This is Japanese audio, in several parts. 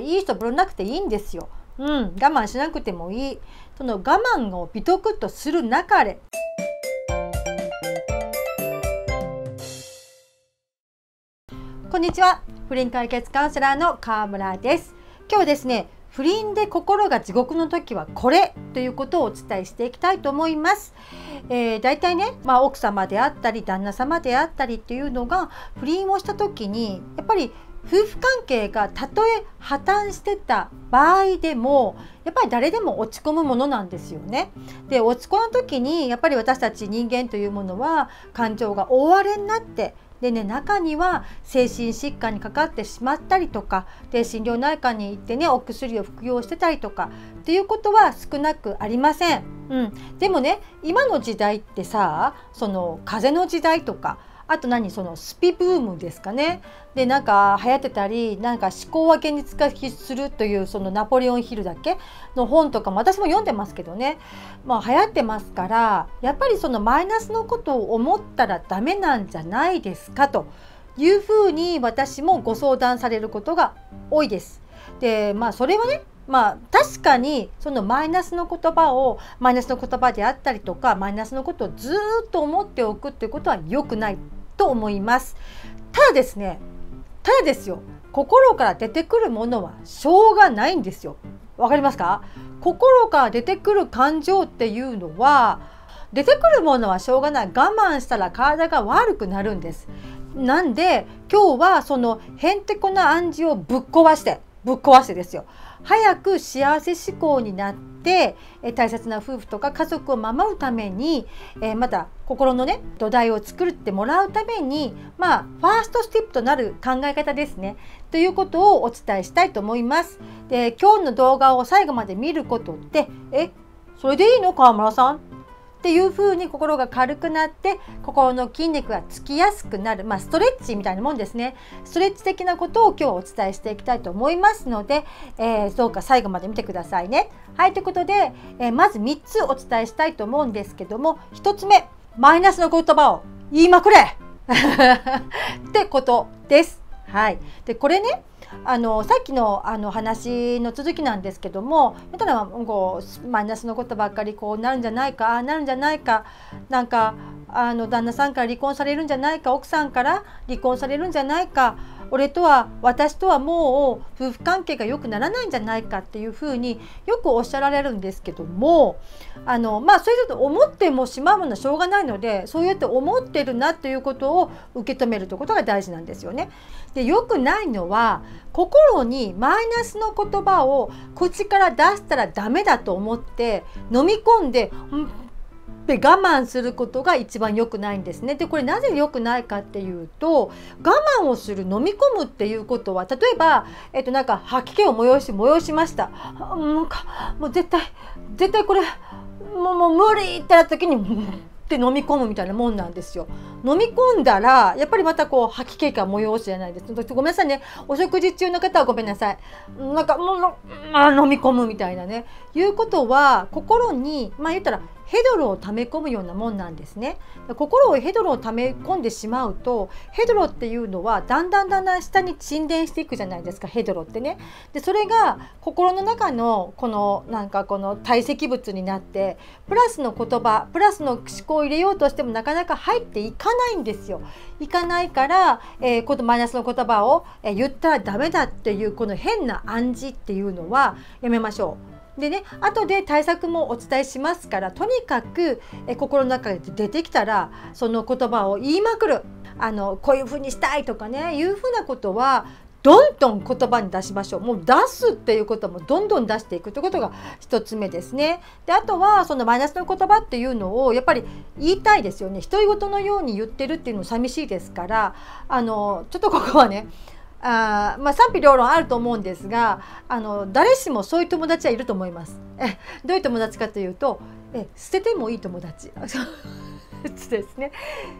いい人ぶらなくていいんですよ。うん、我慢しなくてもいい。その我慢を美徳とするなかれ。こんにちは。不倫解決カウンセラーの川村です。今日はですね、不倫で心が地獄の時はこれということをお伝えしていきたいと思います。えー、大体ね、まあ、奥様であったり旦那様であったりっていうのが不倫をした時にやっぱり夫婦関係がたとえ破綻してた場合でもやっぱり誰でも落ち込むものなんですよね。で落ち込む時にやっぱり私たち人間というものは感情が大荒れになってでね中には精神疾患にかかってしまったりとかで心療内科に行ってねお薬を服用してたりとかっていうことは少なくありません。うん、でもね今の時代ってさその風の時代とかあと何？そのスピブームですかね。でなんか流行ってたりなんか思考は現実化するというそのナポレオンヒルだけ？の本とかも私も読んでますけどね。まあ流行ってますからやっぱりそのマイナスのことを思ったらダメなんじゃないですか？というふうに私もご相談されることが多いです。でまあそれはねまあ確かにそのマイナスの言葉をマイナスの言葉であったりとかマイナスのことをずっと思っておくっていうことは良くない。と思います。ただですねただですよ心から出てくるものはしょうがないんですよ。わかりますか？心から出てくる感情っていうのは出てくるものはしょうがない。我慢したら体が悪くなるんです。なんで今日はそのへんてこな暗示をぶっ壊してぶっ壊してですよ。早く幸せ志向になって大切な夫婦とか家族を守るためにまた心のね土台を作ってもらうためにまあファーストステップとなる考え方ですね。ということをお伝えしたいと思います。で今日の動画を最後まで見ることってえそれでいいの？川村さん。っていう風に心が軽くなって心の筋肉がつきやすくなる、まあ、ストレッチみたいなもんですねストレッチ的なことを今日はお伝えしていきたいと思いますので、えー、どうか最後まで見てくださいね。はいということで、えー、まず3つお伝えしたいと思うんですけども1つ目マイナスの言葉を言いまくれ ってことです。はい、でこれねあのさっきのあの話の続きなんですけどもただこうマイナスのことばっかりこうなるんじゃないかああなるんじゃないかなんかあの旦那さんから離婚されるんじゃないか奥さんから離婚されるんじゃないか俺とは私とはもう夫婦関係が良くならないんじゃないかっていうふうによくおっしゃられるんですけどもあのまあそういうと思ってもしまうのはしょうがないのでそうやって思ってるなということを受け止めるということが大事なんですよね。で良くないのは心にマイナスの言葉を口から出したらダメだと思って飲み込んでで我慢することが一番良くないんですね。でこれなぜ良くないかっていうと我慢をする飲み込むっていうことは例えば、えっと、なんか吐き気を催し催しました。なんかもう絶対絶対これもうもう無理ってなった時にって飲み込むみたいなもんなんですよ。飲み込んだらやっぱりまたこう吐き気が催しじゃないですごめんなさいねお食事中の方はごめんなさいなんかもう、まあ、飲み込むみたいなねいうことは心にまあ言ったらヘドロを溜め込むようなもんなんですね。心をヘドロを溜め込んでしまうとヘドロっていうのはだんだんだんだん下に沈殿していくじゃないですかヘドロってね。でそれが心の中のこのなんかこの堆積物になってプラスの言葉プラスの思考を入れようとしてもなかなか入っていかないんですよ。いかないから、えー、このマイナスの言葉を、言ったらダメだっていうこの変な暗示っていうのはやめましょう。でね後で対策もお伝えしますからとにかくえ心の中で出てきたらその言葉を言いまくるあのこういうふうにしたいとかねいうふうなことはどんどん言葉に出しましょう。もう出すっていうこともどんどん出していくということが一つ目ですね。であとはそのマイナスの言葉っていうのをやっぱり言いたいですよね。独り言のように言ってるっていうの寂しいですからあのちょっとここはねあまあ、賛否両論あると思うんですがあの誰しもそういう友達はいると思います。えどういう友達かというとえ捨ててもいい友達ですね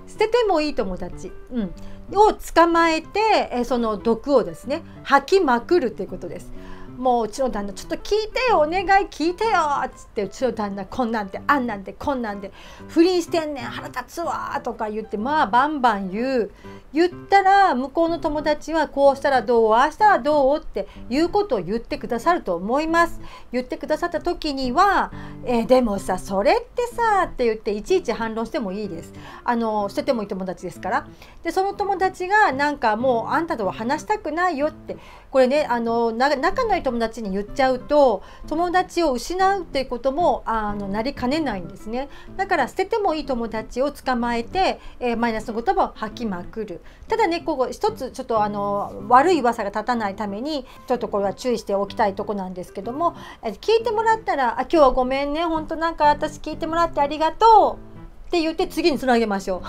捨ててもいい友達、うん、を捕まえてえその毒をですね吐きまくるということです。もううちの旦那ちょっと聞いてよお願い聞いてよっつってうちの旦那こんなんであんなんでこんなんで不倫してんねん。腹立つわ。とか言ってまあバンバン言う。言ったら向こうの友達はこうしたらどうああしたらどうっていうことを言ってくださると思います。言ってくださった時には「えー、でもさそれってさ」って言っていちいち反論してもいいです。あの捨ててもいい友達ですから。でその友達がなんかもうあんたとは話したくないよって。これねあの仲のいい友友達に言っちゃうと友達を失うっていうこともあのなりかねないんですね。だから捨ててもいい友達を捕まえて、えー、マイナスの言葉を吐きまくる。ただねここ一つちょっとあの悪い噂が立たないためにちょっとこれは注意しておきたいとこなんですけども聞いてもらったら「あ今日はごめんね本当なんか私聞いてもらってありがとう」って言って次につなげましょう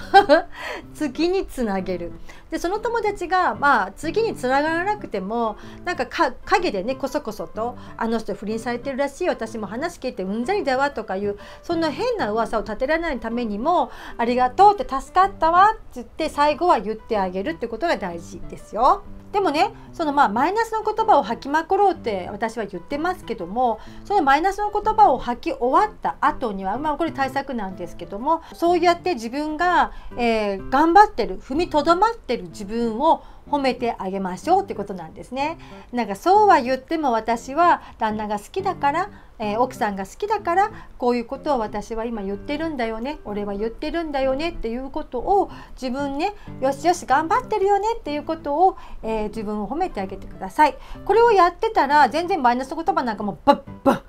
次につなげるでその友達がまあ次につながらなくてもなんか陰でねこそこそと「あの人不倫されてるらしい私も話聞いてうんざりだわ」とかいうそんな変な噂を立てられないためにも「ありがとう」って「助かったわ」って言って最後は言ってあげるってことが大事ですよ。でもねそのまあマイナスの言葉を吐きまくろうって私は言ってますけどもそのマイナスの言葉を吐き終わった後にはまあこれ対策なんですけどもそうやって自分が、えー、頑張ってる踏みとどまってる自分を褒めてあげましょうってことなんですね。なんかそうは言っても私は旦那が好きだから、えー、奥さんが好きだからこういうことを私は今言ってるんだよね俺は言ってるんだよねっていうことを自分ねよしよし頑張ってるよねっていうことを、えー、自分を褒めてあげてください。これをやってたら全然マイナス言葉なんかもバッバッ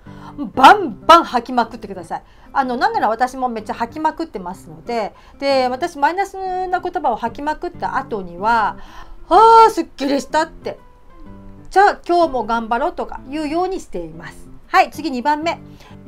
バンバン吐きまくってください。あのなんなら私もめっちゃ吐きまくってますのでで私マイナスな言葉を吐きまくった後にはあーすっきりしたってじゃあ今日も頑張ろうとかいうようにしていますはい次2番目。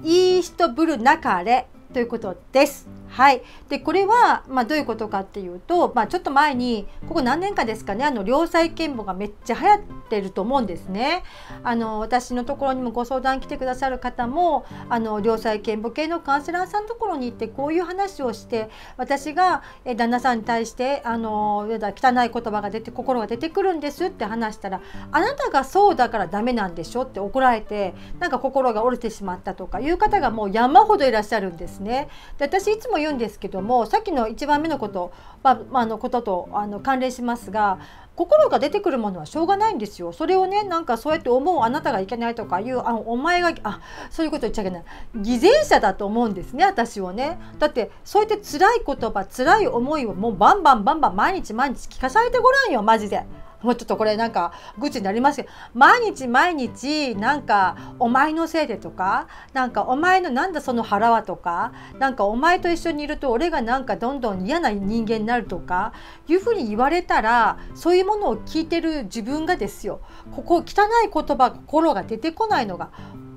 いい人ぶるなかれということです。はい、でこれは、まあ、どういうことかっていうと、まあ、ちょっと前にここ何年かですかねあの良妻賢母がめっちゃ流行ってると思うんですね。あの私のところにもご相談来てくださる方もあの良妻賢母系のカウンセラーさんのところに行ってこういう話をして私が旦那さんに対してあの汚い言葉が出て心が出てくるんですって話したらあなたがそうだからダメなんでしょって怒られてなんか心が折れてしまったとかいう方がもう山ほどいらっしゃるんですね。で私いつも言うんですけどもさっきの1番目のこと、まあ、あのこととあの関連しますが心が出てくるものはしょうがないんですよ。それをねなんかそうやって思うあなたがいけないとかいうあお前があそういうこと言っちゃいけない偽善者だと思うんですね私をね。だってそうやって辛い言葉辛い思いをもうバンバンバンバン毎日毎日聞かされてごらんよマジで。もうちょっとこれなんか愚痴になりますけど毎日毎日なんかお前のせいでとかなんかお前のなんだその腹はとかなんかお前と一緒にいると俺がなんかどんどん嫌な人間になるとかいうふうに言われたらそういうものを聞いてる自分がですよ。ここ汚い言葉心が出てこないのが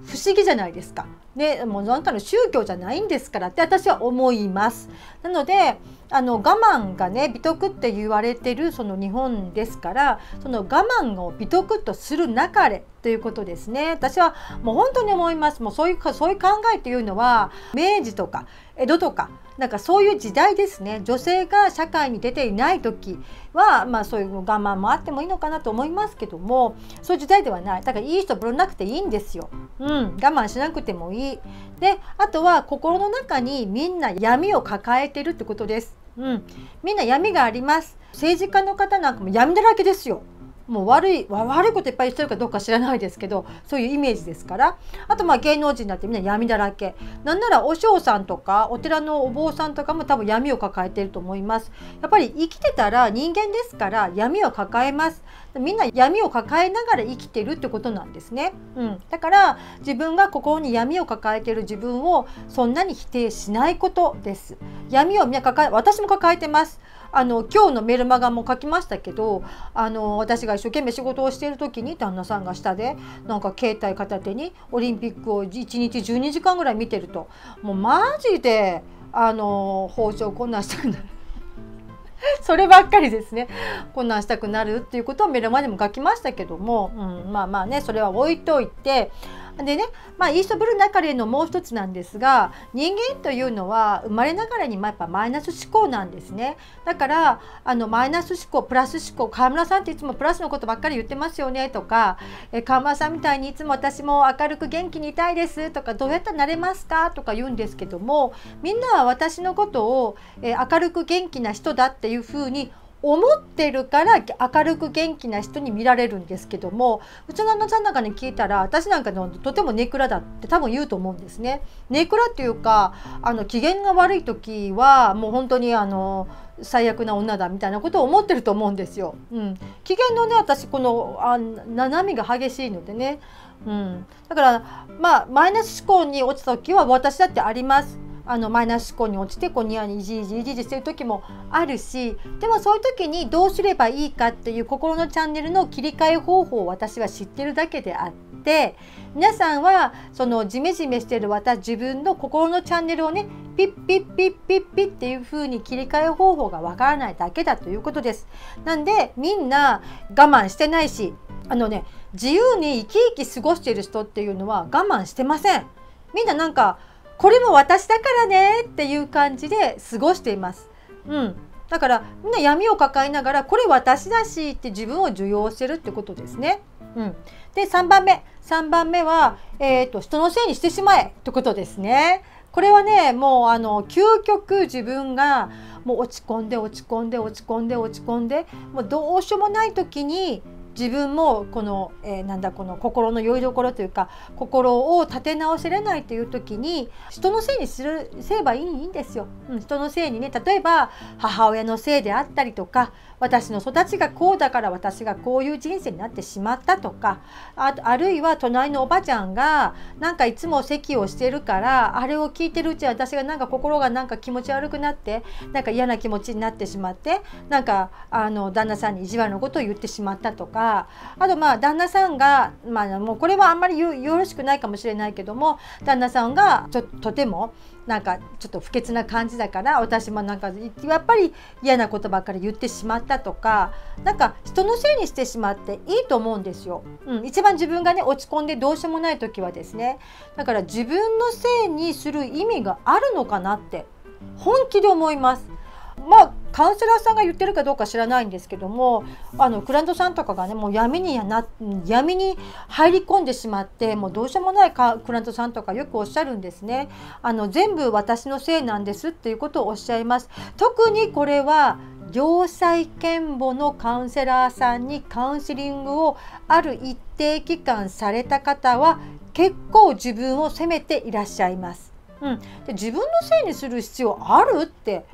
不思議じゃないですか。ね、もうあんたの宗教じゃないんですからって私は思います。なのであの我慢がね美徳って言われてるその日本ですからその我慢を美徳とするなかれということですね私はもう本当に思いますもうそういうそういう考えというのは明治とか江戸とかなんかそういう時代ですね。女性が社会に出ていない時は、まあ、そういう我慢もあってもいいのかなと思いますけどもそういう時代ではない。だからいい人ぶらなくていいんですよ、うん、我慢しなくてもいい。であとは心の中にみんな闇を抱えてるってことです。うん、みんな闇があります。政治家の方なんかも闇だらけですよ。もう悪い悪いこといっぱいしてるかどうか知らないですけどそういうイメージですから。あとまあ芸能人だってみんな闇だらけ。なんならお嬢さんとかお寺のお坊さんとかも多分闇を抱えてると思います。やっぱり生きてたら人間ですから闇を抱えます。みんな闇を抱えながら生きてるってことなんですね、うん、だから自分が心に闇を抱えてる自分をそんなに否定しないことです。闇をみんな抱え私も抱えてます。あの今日のメルマガも書きましたけどあの私が一生懸命仕事をしている時に旦那さんが下でなんか携帯片手にオリンピックを1日12時間ぐらい見てるともうマジであの包丁困難したくなる。そればっかりですね困難したくなるっていうことをメルマガでも書きましたけども、うん、まあまあねそれは置いといてでね、まあ、イーストブルー中でのもう一つなんですが人間というのは生まれながらにやっぱマイナス思考なんですね。だからあのマイナス思考プラス思考川村さんっていつもプラスのことばっかり言ってますよねとかえ川村さんみたいにいつも私も明るく元気にいたいですとかどうやったらなれますかとか言うんですけどもみんなは私のことを、え明るく元気な人だっていうふうに思ってるから明るく元気な人に見られるんですけどもうちの旦那さんなんかに聞いたら私なんかのとてもネクラだって多分言うと思うんですね。ネクラっていうかあの機嫌が悪い時はもう本当にあの最悪な女だみたいなことを思ってると思うんですよ。うん、機嫌のね私このあ斜めが激しいのでね、うん、だからまあマイナス思考に落ちた時は私だってあります。あのマイナス思考に落ちてこうニヤニジジジジしてる時もあるしでもそういう時にどうすればいいかっていう心のチャンネルの切り替え方法を私は知ってるだけであって皆さんはそのジメジメしてる私自分の心のチャンネルをねピッピッピッピッピッっていう風に切り替え方法がわからないだけだということです。なんでみんな我慢してないしあのね自由に生き生き過ごしている人っていうのは我慢してません。みんななんかこれも私だからねっていう感じで過ごしています。うん、だからみんな闇を抱えながらこれ私だしって自分を受容してるってことですね。うん、で3番目3番目は、えーと、人のせいにしてしまえってことですね。これはねもうあの究極自分がもう落ち込んで落ち込んで落ち込んで落ち込んでもうどうしようもない時に自分もこの、えー、なんだこの心のよいどころというか心を立て直せれないという時に人のせいにするすればいいんですよ、うん、人のせいにね例えば母親のせいであったりとか私の育ちがこうだから私がこういう人生になってしまったとかああるいは隣のおばちゃんがなんかいつも席をしてるからあれを聞いてるうちは私がなんか心がなんか気持ち悪くなってなんか嫌な気持ちになってしまってなんかあの旦那さんに意地悪なことを言ってしまったとかあとまあ旦那さんがまあもうこれはあんまりよろしくないかもしれないけども旦那さんがちょとてもなんかちょっと不潔な感じだから私もなんかやっぱり嫌なことばっかり言ってしまってたとかなんか人のせいにしてしまっていいと思うんですよ。うん、一番自分がね落ち込んでどうしようもない時はですねだから自分のせいにする意味があるのかなって本気で思います。まあカウンセラーさんが言ってるかどうか知らないんですけどもあのクラントさんとかがねもう闇にやな闇に入り込んでしまってもうどうしようもないかクラントさんとかよくおっしゃるんですね。あの全部私のせいなんですっていうことをおっしゃいます。特にこれは良妻賢母のカウンセラーさんにカウンセリングをある一定期間された方は結構自分を責めていらっしゃいます。うん、で自分のせいにする必要ある？って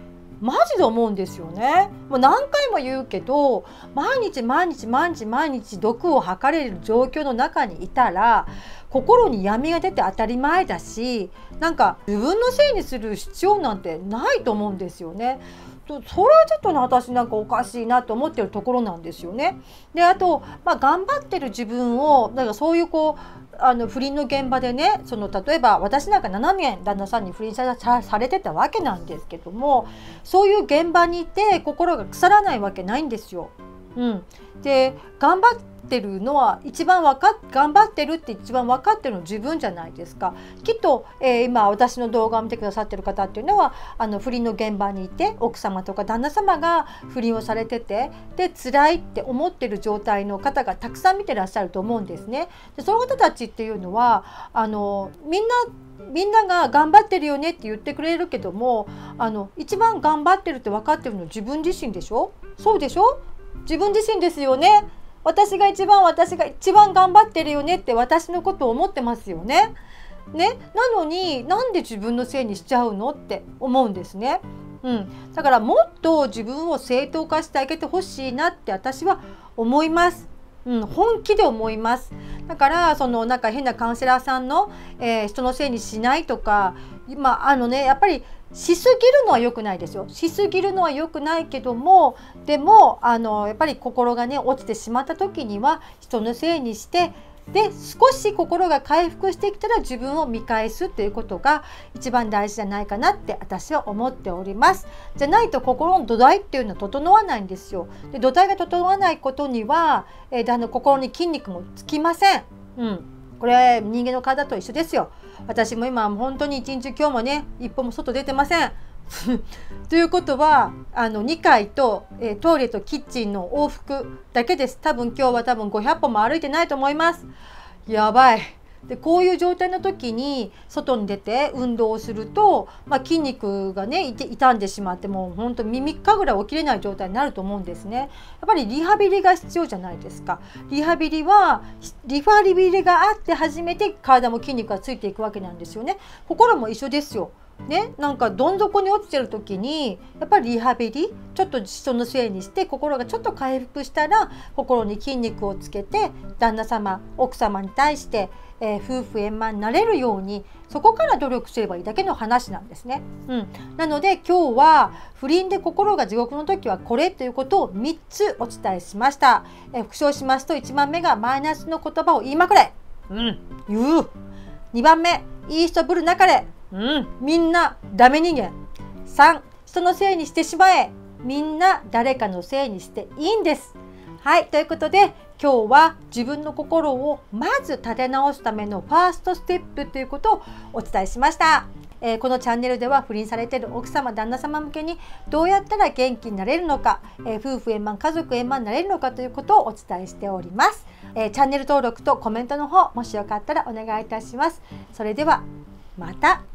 マジで思うんですよね。もう何回も言うけど毎日毎日毎日毎日毒を吐かれる状況の中にいたら心に闇が出て当たり前だしなんか自分のせいにする必要なんてないと思うんですよね。とそれはちょっとね私なんかおかしいなと思ってるところなんですよね。であと、まあ、頑張ってる自分をだかそういうこうあの不倫の現場でねその例えば私なんか7年旦那さんに不倫さされてたわけなんですけどもそういう現場にいて心が腐らないわけないんですよ。うん、で頑張っててるのは一番わか頑張ってるって一番分かってるの自分じゃないですか。きっと、えー、今私の動画を見てくださってる方っていうのはあの不倫の現場にいて奥様とか旦那様が不倫をされててで辛いって思ってる状態の方がたくさん見てらっしゃると思うんですね。でその方たちっていうのはあのみんなみんなが頑張ってるよねって言ってくれるけどもあの一番頑張ってるって分かってるの自分自身でしょ？そうでしょ？自分自身ですよね？私が一番私が一番頑張ってるよねって私のことを思ってますよね。ね、なのになんで自分のせいにしちゃうのって思うんですね。うん、だからもっと自分を正当化してあげてほしいなって私は思います。うん、本気で思います。だからそのなんか変なカウンセラーさんの、えー、人のせいにしないとか、まああのねやっぱりしすぎるのは良くないですよ。しすぎるのは良くないけどもでもあのやっぱり心がね落ちてしまった時には人のせいにしてで少し心が回復してきたら自分を見返すということが一番大事じゃないかなって私は思っております。じゃないと心の土台っていうのは整わないんですよ。で土台が整わないことには、えー、あの心に筋肉もつきません。うん。これ人間の体と一緒ですよ。私も今本当に一日今日もね一歩も外出てません。ということはあの2階と、えー、トイレとキッチンの往復だけです。多分今日は多分500歩も歩いてないと思います。やばい。でこういう状態の時に外に出て運動をすると、まあ、筋肉がね傷んでしまってもうほんと3日ぐらい起きれない状態になると思うんですね。やっぱりリハビリが必要じゃないですか。リハビリはリハビリがあって初めて体も筋肉がついていくわけなんですよね。心も一緒ですよ。ね、なんかどん底に落ちてる時にやっぱりリハビリちょっと人のせいにして心がちょっと回復したら心に筋肉をつけて旦那様奥様に対して、えー、夫婦円満になれるようにそこから努力すればいいだけの話なんですね。うん、なので今日は不倫で心が地獄の時はこれということを3つお伝えしました。えー、復唱しますと1番目がマイナスの言葉を言いまくれ。うん、言う。2番目いい人ぶるなかれ。うん、みんなダメ人間。3、人のせいにしてしまえ。みんな誰かのせいにしていいんです。はい、ということで今日は自分の心をまず立て直すためのファーストステップということをお伝えしました。えー、このチャンネルでは不倫されている奥様旦那様向けにどうやったら元気になれるのか、えー、夫婦円満家族円満になれるのかということをお伝えしております、えー、チャンネル登録とコメントの方もしよかったらお願いいたします。それではまた。